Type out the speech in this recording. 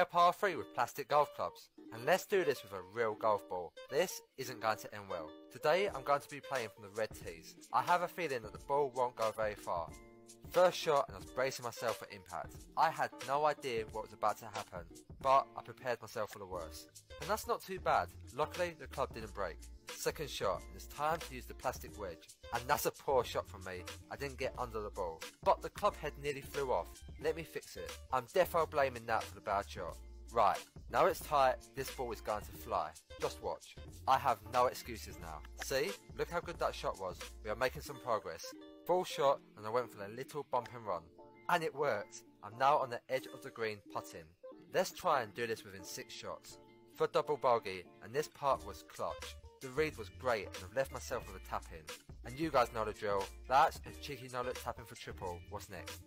A par 3 with plastic golf clubs. And let's do this with a real golf ball. This isn't going to end well. Today I'm going to be playing from the red tees. I have a feeling that the ball won't go very far. First shot and I was bracing myself for impact. I had no idea what was about to happen, but I prepared myself for the worst. And that's not too bad. Luckily the club didn't break. Second shot, and it's time to use the plastic wedge. And that's a poor shot from me. I didn't get under the ball. But the club head nearly flew off. Let me fix it. I'm defo blaming that for the bad shot. Right, now it's tight, this ball is going to fly. Just watch. I have no excuses now. See? Look how good that shot was. We are making some progress. Full shot, and I went for the little bump and run. And it worked. I'm now on the edge of the green putting. Let's try and do this within 6 shots. For double bogey, and this part was clutch. The read was great and I've left myself with a tap in. And you guys know the drill. That's a cheeky no look tap in for triple. What's next?